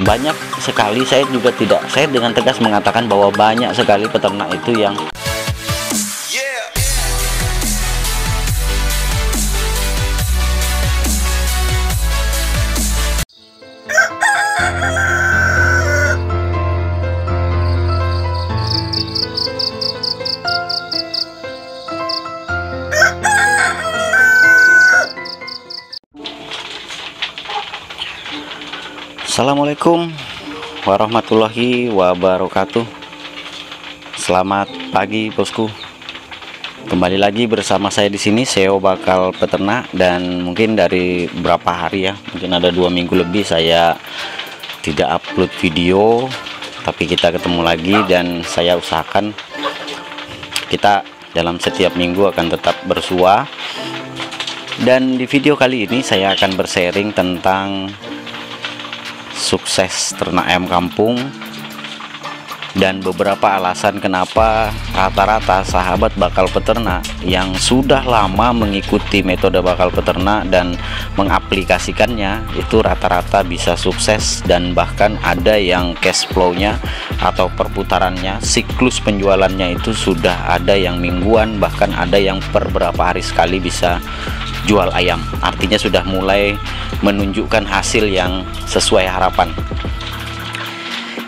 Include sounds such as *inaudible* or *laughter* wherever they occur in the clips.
banyak sekali saya juga tidak saya dengan tegas mengatakan bahwa banyak sekali peternak itu yang Assalamualaikum warahmatullahi wabarakatuh. Selamat pagi bosku. Kembali lagi bersama saya di sini SEO bakal peternak dan mungkin dari berapa hari ya Mungkin ada dua minggu lebih saya tidak upload video Tapi kita ketemu lagi dan saya usahakan Kita dalam setiap minggu akan tetap bersua. Dan di video kali ini saya akan bersharing tentang sukses ternak ayam kampung dan beberapa alasan kenapa rata-rata sahabat bakal peternak yang sudah lama mengikuti metode bakal peternak dan mengaplikasikannya itu rata-rata bisa sukses dan bahkan ada yang cash flow-nya atau perputarannya siklus penjualannya itu sudah ada yang mingguan bahkan ada yang per berapa hari sekali bisa jual ayam. Artinya sudah mulai menunjukkan hasil yang sesuai harapan.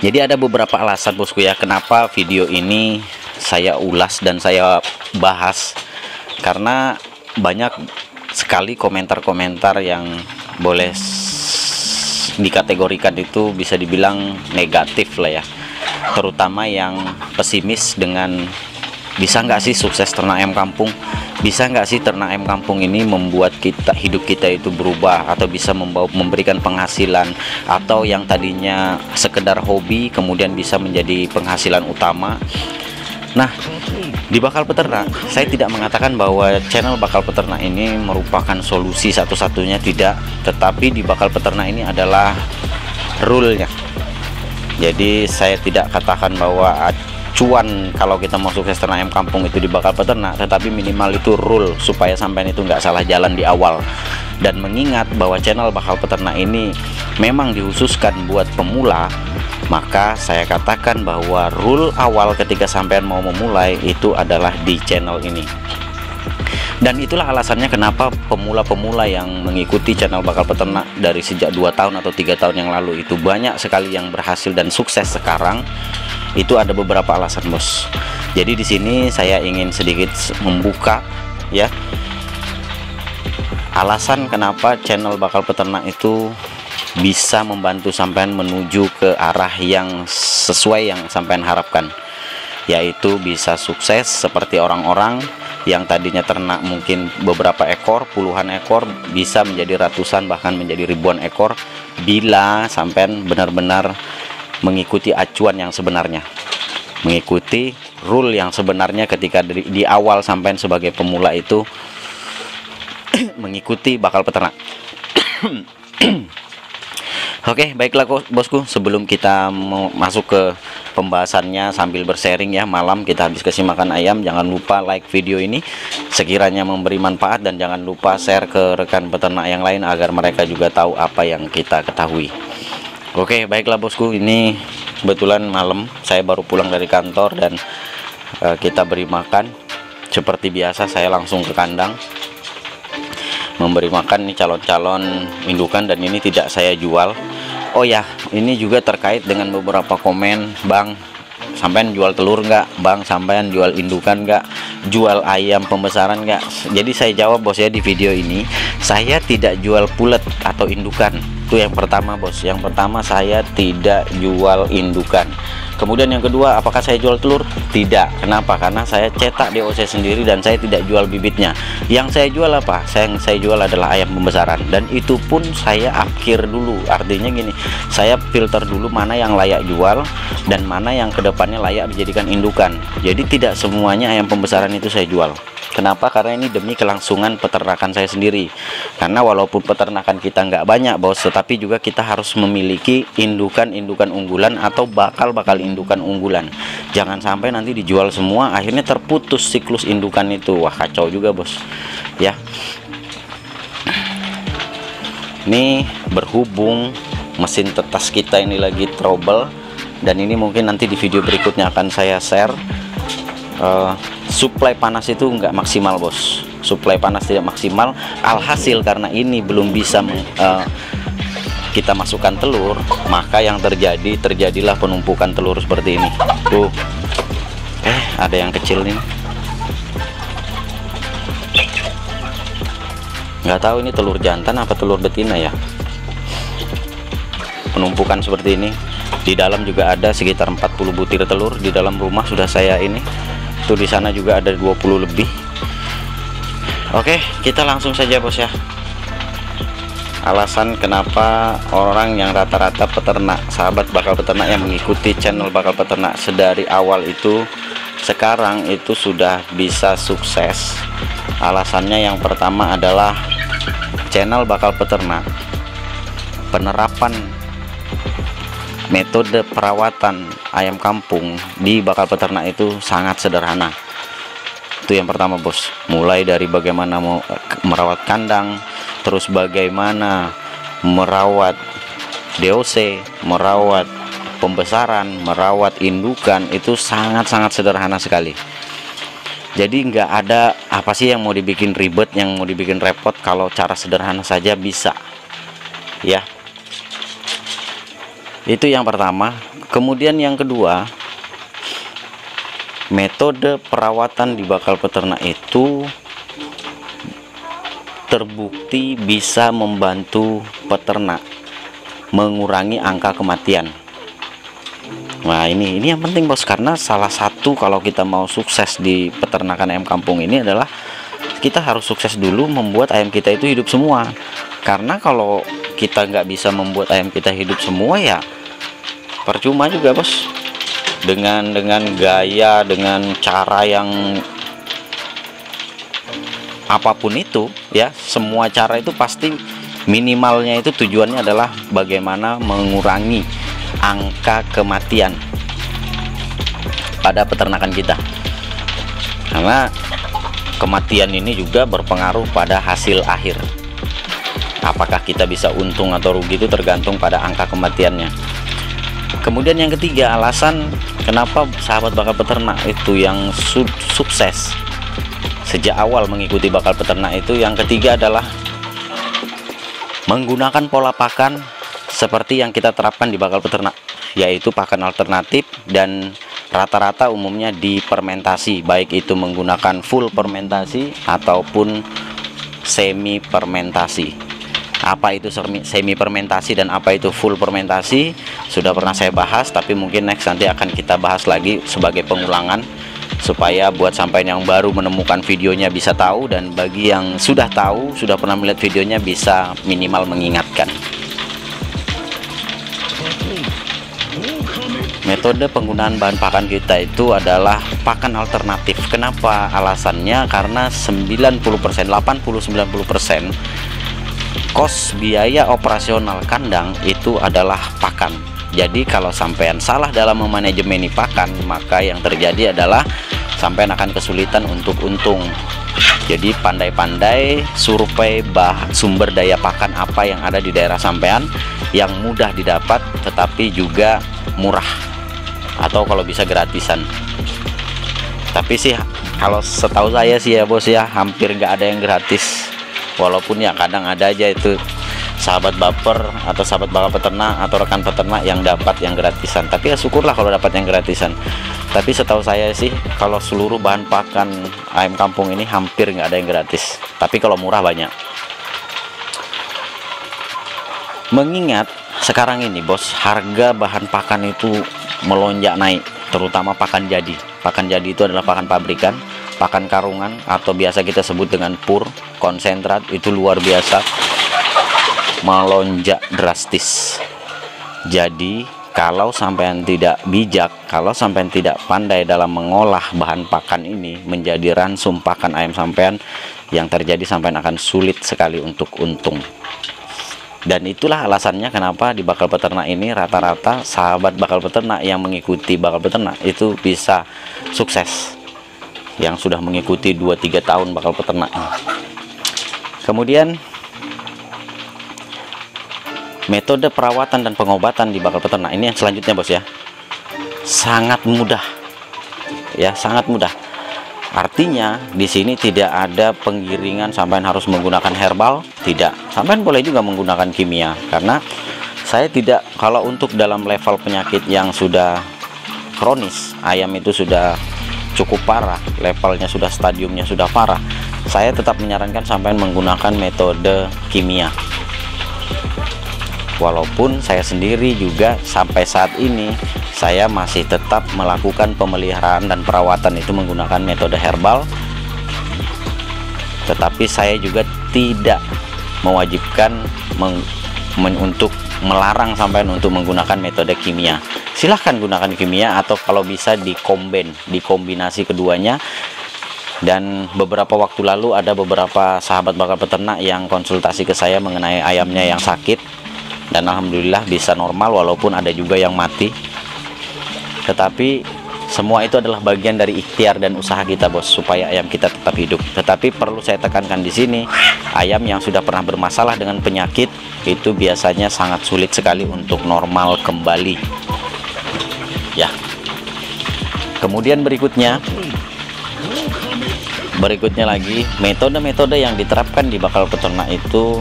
Jadi ada beberapa alasan bosku ya kenapa video ini saya ulas dan saya bahas. Karena banyak sekali komentar-komentar yang boleh dikategorikan itu bisa dibilang negatif lah ya. Terutama yang pesimis dengan bisa nggak sih sukses ternak ayam kampung? Bisa nggak sih ternak ayam kampung ini membuat kita hidup kita itu berubah atau bisa membawa memberikan penghasilan? Atau yang tadinya sekedar hobi kemudian bisa menjadi penghasilan utama? Nah, di bakal peternak, saya tidak mengatakan bahwa channel bakal peternak ini merupakan solusi satu-satunya tidak, tetapi di bakal peternak ini adalah rule-nya. Jadi saya tidak katakan bahwa cuan kalau kita mau sukses ternak ayam kampung itu di bakal peternak tetapi minimal itu rule supaya sampai itu nggak salah jalan di awal. Dan mengingat bahwa channel bakal peternak ini memang dihususkan buat pemula maka saya katakan bahwa rule awal ketika sampean mau memulai itu adalah di channel ini. Dan itulah alasannya kenapa pemula-pemula yang mengikuti channel bakal peternak dari sejak dua tahun atau tiga tahun yang lalu itu banyak sekali yang berhasil dan sukses sekarang itu ada beberapa alasan bos. Jadi di sini saya ingin sedikit membuka ya. Alasan kenapa channel bakal peternak itu bisa membantu sampean menuju ke arah yang sesuai yang sampean harapkan. Yaitu bisa sukses seperti orang-orang yang tadinya ternak mungkin beberapa ekor puluhan ekor bisa menjadi ratusan bahkan menjadi ribuan ekor. Bila sampean benar-benar mengikuti acuan yang sebenarnya mengikuti rule yang sebenarnya ketika di, di awal sampai sebagai pemula itu *coughs* mengikuti bakal peternak *coughs* Oke, baiklah bosku. Sebelum kita masuk ke pembahasannya sambil bersharing ya malam kita habis kasih makan ayam, jangan lupa like video ini sekiranya memberi manfaat dan jangan lupa share ke rekan peternak yang lain agar mereka juga tahu apa yang kita ketahui. Oke baiklah bosku. Ini kebetulan malam saya baru pulang dari kantor dan uh, kita beri makan. Seperti biasa saya langsung ke kandang memberi makan nih calon-calon indukan dan ini tidak saya jual. Oh ya ini juga terkait dengan beberapa komen Bang sampean jual telur nggak? Bang sampean jual indukan nggak? Jual ayam pembesaran nggak? Jadi saya jawab bos ya di video ini saya tidak jual pulet atau indukan itu yang pertama bos. Yang pertama saya tidak jual indukan. Kemudian yang kedua apakah saya jual telur? Tidak. Kenapa? Karena saya cetak DOC sendiri dan saya tidak jual bibitnya. Yang saya jual apa? Saya yang saya jual adalah ayam pembesaran. Dan itu pun saya akhir dulu. Artinya gini saya filter dulu mana yang layak jual dan mana yang ke depannya layak dijadikan indukan. Jadi tidak semuanya ayam pembesaran itu saya jual Kenapa? Karena ini demi kelangsungan peternakan saya sendiri. Karena walaupun peternakan kita nggak banyak, bos, tetapi juga kita harus memiliki indukan-indukan unggulan atau bakal-bakal indukan unggulan. Jangan sampai nanti dijual semua, akhirnya terputus siklus indukan itu. Wah kacau juga, bos. Ya. Ini berhubung mesin tetas kita ini lagi trouble dan ini mungkin nanti di video berikutnya akan saya share uh, suplai panas itu nggak maksimal bos. Suplai panas tidak maksimal. Alhasil karena ini belum bisa uh, kita masukkan telur maka yang terjadi terjadilah penumpukan telur seperti ini. Tuh. Eh ada yang kecil nih. Nggak tahu ini telur jantan apa telur betina ya? Penumpukan seperti ini. Di dalam juga ada sekitar 40 butir telur. Di dalam rumah sudah saya ini tuh di sana juga ada 20 lebih. Oke kita langsung saja bos ya. Alasan kenapa orang yang rata-rata peternak sahabat bakal peternak yang mengikuti channel bakal peternak sedari awal itu sekarang itu sudah bisa sukses. Alasannya yang pertama adalah channel bakal peternak. Penerapan metode perawatan ayam kampung di bakal peternak itu sangat sederhana. Itu yang pertama bos. Mulai dari bagaimana merawat kandang terus bagaimana merawat DOC merawat pembesaran merawat indukan itu sangat-sangat sederhana sekali. Jadi nggak ada apa sih yang mau dibikin ribet yang mau dibikin repot kalau cara sederhana saja bisa. Ya itu yang pertama kemudian yang kedua metode perawatan di bakal peternak itu terbukti bisa membantu peternak mengurangi angka kematian Nah ini ini yang penting bos karena salah satu kalau kita mau sukses di peternakan ayam kampung ini adalah kita harus sukses dulu membuat ayam kita itu hidup semua. Karena kalau kita nggak bisa membuat ayam kita hidup semua ya. Percuma juga bos. Dengan dengan gaya dengan cara yang apa pun itu ya semua cara itu pasti minimalnya itu tujuannya adalah bagaimana mengurangi angka kematian pada peternakan kita. Karena kematian ini juga berpengaruh pada hasil akhir apakah kita bisa untung atau rugi itu tergantung pada angka kematiannya. Kemudian yang ketiga alasan kenapa sahabat bakal peternak itu yang su sukses. Sejak awal mengikuti bakal peternak itu yang ketiga adalah menggunakan pola pakan seperti yang kita terapkan di bakal peternak yaitu pakan alternatif dan rata-rata umumnya di fermentasi baik itu menggunakan full fermentasi ataupun semi fermentasi apa itu semi fermentasi dan apa itu full fermentasi sudah pernah saya bahas tapi mungkin next nanti akan kita bahas lagi sebagai pengulangan supaya buat sampai yang baru menemukan videonya bisa tahu dan bagi yang sudah tahu sudah pernah melihat videonya bisa minimal mengingatkan. Metode penggunaan bahan pakan kita itu adalah pakan alternatif. Kenapa alasannya? Karena 90% 80-90% kos biaya operasional kandang itu adalah pakan. Jadi kalau sampean salah dalam memanajemen pakan maka yang terjadi adalah sampean akan kesulitan untuk untung. Jadi pandai-pandai survei bah sumber daya pakan apa yang ada di daerah sampean yang mudah didapat tetapi juga murah atau kalau bisa gratisan. Tapi sih kalau setahu saya sih ya bos ya hampir nggak ada yang gratis walaupun ya kadang ada aja itu sahabat baper atau sahabat bakal peternak atau rekan peternak yang dapat yang gratisan. Tapi ya syukurlah kalau dapat yang gratisan. Tapi setahu saya sih kalau seluruh bahan pakan ayam kampung ini hampir nggak ada yang gratis. Tapi kalau murah banyak. Mengingat sekarang ini bos harga bahan pakan itu melonjak naik terutama pakan jadi. Pakan jadi itu adalah pakan pabrikan pakan karungan atau biasa kita sebut dengan pur konsentrat itu luar biasa. Melonjak drastis. Jadi kalau sampean tidak bijak kalau sampean tidak pandai dalam mengolah bahan pakan ini menjadi ransum pakan ayam sampean yang terjadi sampean akan sulit sekali untuk untung. Dan itulah alasannya kenapa di bakal peternak ini rata-rata sahabat bakal peternak yang mengikuti bakal peternak itu bisa sukses yang sudah mengikuti 2-3 tahun bakal peternak kemudian metode perawatan dan pengobatan di bakal peternak ini yang selanjutnya bos ya. Sangat mudah. Ya sangat mudah. Artinya di sini tidak ada penggiringan sampai harus menggunakan herbal? Tidak. Sampai boleh juga menggunakan kimia karena saya tidak kalau untuk dalam level penyakit yang sudah kronis ayam itu sudah cukup parah levelnya sudah stadiumnya sudah parah. Saya tetap menyarankan sampai menggunakan metode kimia. Walaupun saya sendiri juga sampai saat ini saya masih tetap melakukan pemeliharaan dan perawatan itu menggunakan metode herbal. Tetapi saya juga tidak mewajibkan meng, men, untuk melarang sampai untuk menggunakan metode kimia silahkan gunakan kimia atau kalau bisa dikombin dikombinasi keduanya. Dan beberapa waktu lalu ada beberapa sahabat bakal peternak yang konsultasi ke saya mengenai ayamnya yang sakit. Dan alhamdulillah bisa normal walaupun ada juga yang mati. Tetapi semua itu adalah bagian dari ikhtiar dan usaha kita bos supaya ayam kita tetap hidup. Tetapi perlu saya tekankan di sini ayam yang sudah pernah bermasalah dengan penyakit itu biasanya sangat sulit sekali untuk normal kembali ya. Kemudian berikutnya. Berikutnya lagi metode-metode yang diterapkan di bakal peternak itu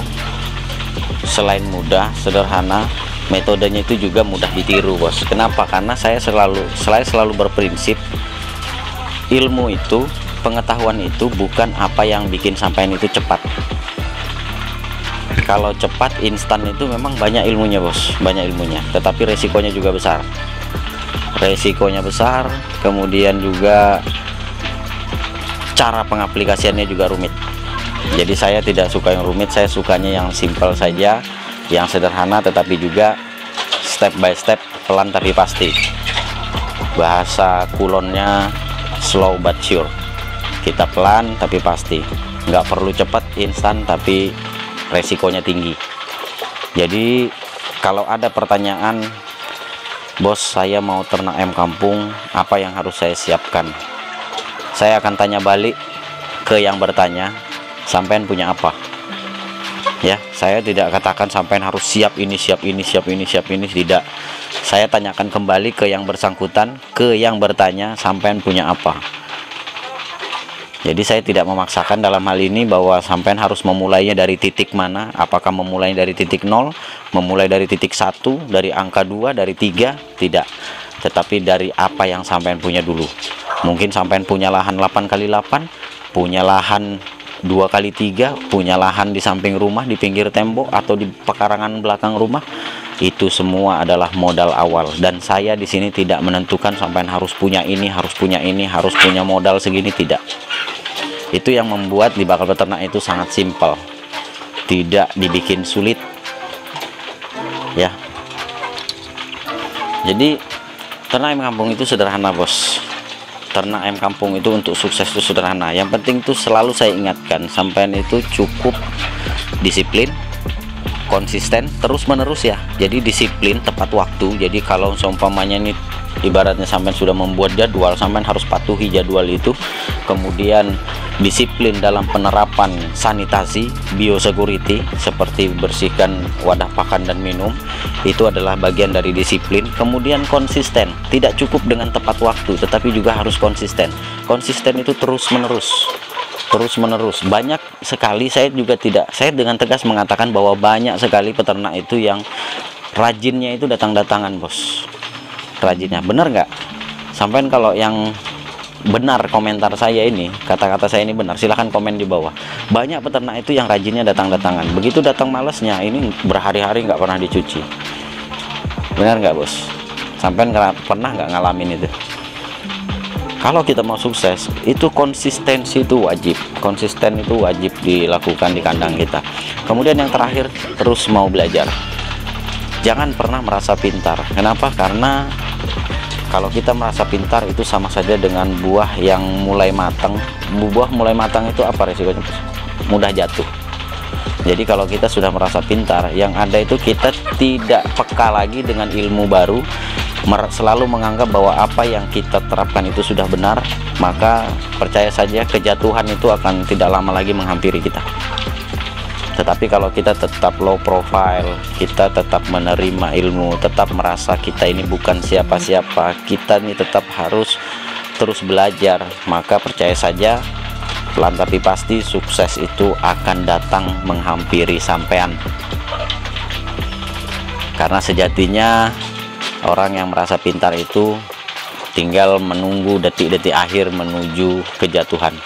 selain mudah sederhana metodenya itu juga mudah ditiru bos. Kenapa? Karena saya selalu selain selalu berprinsip ilmu itu pengetahuan itu bukan apa yang bikin sampai itu cepat. Kalau cepat instan itu memang banyak ilmunya bos. Banyak ilmunya. Tetapi resikonya juga besar resikonya besar kemudian juga cara pengaplikasiannya juga rumit. Jadi saya tidak suka yang rumit saya sukanya yang simple saja yang sederhana tetapi juga step by step pelan tapi pasti. Bahasa kulonnya slow but sure. Kita pelan tapi pasti. Nggak perlu cepat instan tapi resikonya tinggi. Jadi kalau ada pertanyaan bos saya mau ternak ayam kampung. Apa yang harus saya siapkan? Saya akan tanya balik ke yang bertanya sampean punya apa? Ya saya tidak katakan sampean harus siap ini siap ini siap ini siap ini tidak. Saya tanyakan kembali ke yang bersangkutan ke yang bertanya sampean punya apa jadi saya tidak memaksakan dalam hal ini bahwa sampean harus memulainya dari titik mana, apakah memulai dari titik 0, memulai dari titik 1, dari angka 2, dari 3, tidak. Tetapi dari apa yang sampean punya dulu. Mungkin sampean punya lahan 8 kali 8, punya lahan 2 kali 3, punya lahan di samping rumah, di pinggir tembok atau di pekarangan belakang rumah. Itu semua adalah modal awal dan saya di sini tidak menentukan sampean harus punya ini, harus punya ini, harus punya modal segini tidak itu yang membuat di bakal peternak itu sangat simpel. Tidak dibikin sulit. Ya. Jadi ternak ayam kampung itu sederhana bos. Ternak ayam kampung itu untuk sukses itu sederhana. Yang penting itu selalu saya ingatkan sampai itu cukup disiplin konsisten terus menerus ya. Jadi disiplin tepat waktu. Jadi kalau seumpamanya ini ibaratnya sampai sudah membuat jadwal sampai harus patuhi jadwal itu. Kemudian disiplin dalam penerapan sanitasi biosecurity seperti bersihkan wadah pakan dan minum itu adalah bagian dari disiplin. Kemudian konsisten tidak cukup dengan tepat waktu tetapi juga harus konsisten. Konsisten itu terus menerus terus menerus banyak sekali saya juga tidak saya dengan tegas mengatakan bahwa banyak sekali peternak itu yang rajinnya itu datang-datangan bos rajinnya benar nggak? Sampai kalau yang benar komentar saya ini kata-kata saya ini benar silahkan komen di bawah. Banyak peternak itu yang rajinnya datang-datangan. Begitu datang malesnya ini berhari-hari nggak pernah dicuci. Benar nggak bos? Sampai pernah nggak ngalamin itu? Kalau kita mau sukses itu konsistensi itu wajib. Konsisten itu wajib dilakukan di kandang kita. Kemudian yang terakhir terus mau belajar. Jangan pernah merasa pintar. Kenapa? Karena kalau kita merasa pintar itu sama saja dengan buah yang mulai matang. Buah mulai matang itu apa resikonya mudah jatuh. Jadi kalau kita sudah merasa pintar yang ada itu kita tidak peka lagi dengan ilmu baru selalu menganggap bahwa apa yang kita terapkan itu sudah benar maka percaya saja kejatuhan itu akan tidak lama lagi menghampiri kita tetapi kalau kita tetap low profile kita tetap menerima ilmu tetap merasa kita ini bukan siapa-siapa kita ini tetap harus terus belajar maka percaya saja pelan tapi pasti sukses itu akan datang menghampiri sampean. Karena sejatinya orang yang merasa pintar itu tinggal menunggu detik-detik akhir menuju kejatuhan.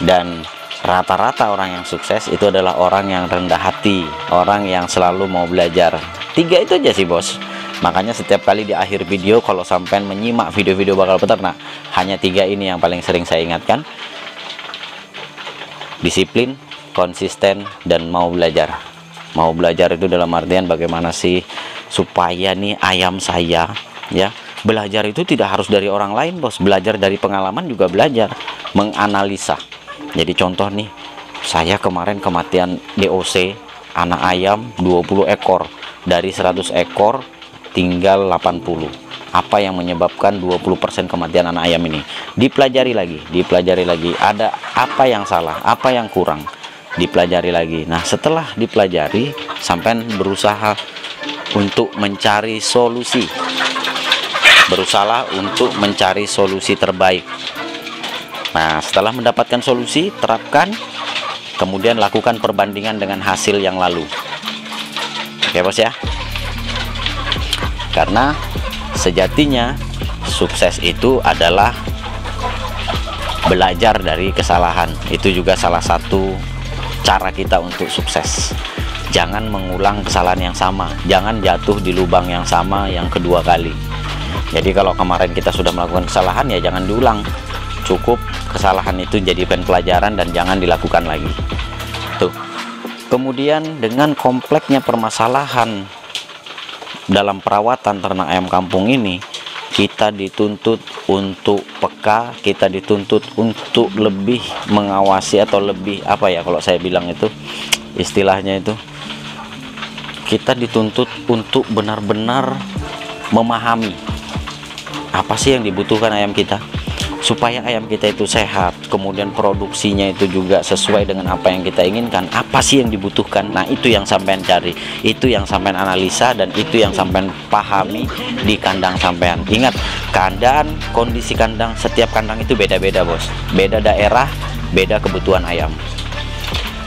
Dan rata-rata orang yang sukses itu adalah orang yang rendah hati orang yang selalu mau belajar. Tiga itu aja sih bos. Makanya setiap kali di akhir video kalau sampai menyimak video-video bakal peternak hanya tiga ini yang paling sering saya ingatkan. Disiplin konsisten dan mau belajar. Mau belajar itu dalam artian bagaimana sih supaya nih ayam saya ya. Belajar itu tidak harus dari orang lain bos. Belajar dari pengalaman juga belajar. Menganalisa jadi contoh nih saya kemarin kematian DOC anak ayam 20 ekor. Dari 100 ekor tinggal 80 apa yang menyebabkan 20% kematian anak ayam ini? Dipelajari lagi dipelajari lagi. Ada apa yang salah apa yang kurang? Dipelajari lagi. Nah setelah dipelajari sampai berusaha untuk mencari solusi. Berusaha untuk mencari solusi terbaik Nah, setelah mendapatkan solusi, terapkan, kemudian lakukan perbandingan dengan hasil yang lalu. Oke, Bos ya. Karena sejatinya sukses itu adalah belajar dari kesalahan. Itu juga salah satu cara kita untuk sukses. Jangan mengulang kesalahan yang sama, jangan jatuh di lubang yang sama yang kedua kali. Jadi kalau kemarin kita sudah melakukan kesalahan ya jangan diulang. Cukup kesalahan itu jadikan pelajaran dan jangan dilakukan lagi. Tuh. Kemudian dengan kompleknya permasalahan dalam perawatan ternak ayam kampung ini kita dituntut untuk peka kita dituntut untuk lebih mengawasi atau lebih apa ya kalau saya bilang itu istilahnya itu kita dituntut untuk benar-benar memahami apa sih yang dibutuhkan ayam kita supaya ayam kita itu sehat kemudian produksinya itu juga sesuai dengan apa yang kita inginkan. Apa sih yang dibutuhkan? Nah itu yang sampean cari. Itu yang sampean analisa dan itu yang sampean pahami di kandang sampean. Ingat kandang kondisi kandang setiap kandang itu beda-beda bos. Beda daerah beda kebutuhan ayam.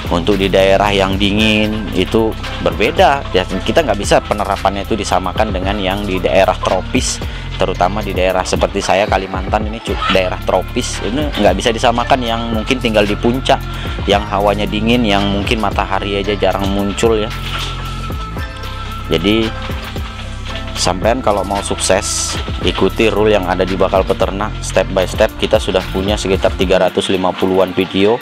Untuk di daerah yang dingin itu berbeda. Ya kita nggak bisa penerapannya itu disamakan dengan yang di daerah tropis terutama di daerah seperti saya Kalimantan ini daerah tropis. Ini nggak bisa disamakan yang mungkin tinggal di puncak yang hawanya dingin yang mungkin matahari aja jarang muncul ya. Jadi sampean kalau mau sukses ikuti rule yang ada di bakal peternak. Step by step kita sudah punya sekitar 350-an video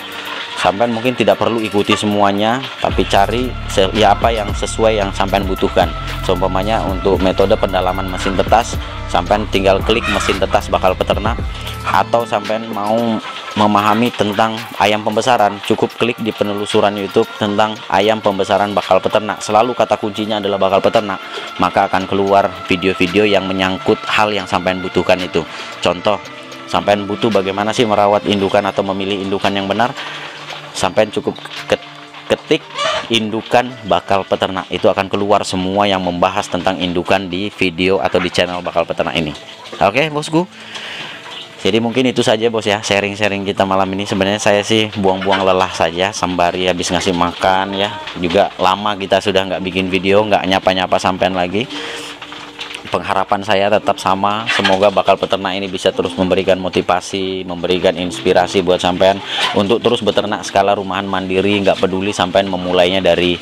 sampai mungkin tidak perlu ikuti semuanya tapi cari ya apa yang sesuai yang sampai butuhkan. Seumpamanya untuk metode pendalaman mesin tetas sampai tinggal klik mesin tetas bakal peternak atau sampai mau memahami tentang ayam pembesaran cukup klik di penelusuran YouTube tentang ayam pembesaran bakal peternak. Selalu kata kuncinya adalah bakal peternak maka akan keluar video-video yang menyangkut hal yang sampai butuhkan itu. Contoh sampai butuh bagaimana sih merawat indukan atau memilih indukan yang benar sampai cukup ketik indukan bakal peternak. Itu akan keluar semua yang membahas tentang indukan di video atau di channel bakal peternak ini. Oke okay, bosku jadi mungkin itu saja bos ya sharing-sharing kita malam ini. Sebenarnya saya sih buang-buang lelah saja sembari habis ngasih makan ya. Juga lama kita sudah nggak bikin video nggak nyapa-nyapa sampean lagi pengharapan saya tetap sama. Semoga bakal peternak ini bisa terus memberikan motivasi memberikan inspirasi buat sampean untuk terus beternak skala rumahan mandiri nggak peduli sampean memulainya dari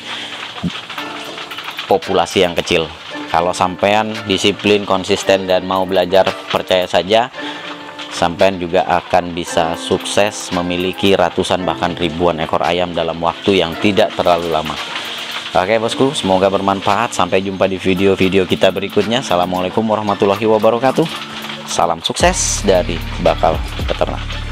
populasi yang kecil. Kalau sampean disiplin konsisten dan mau belajar percaya saja sampean juga akan bisa sukses memiliki ratusan bahkan ribuan ekor ayam dalam waktu yang tidak terlalu lama Oke bosku, semoga bermanfaat. Sampai jumpa di video-video kita berikutnya. Assalamualaikum warahmatullahi wabarakatuh. Salam sukses dari Bakal Peternak.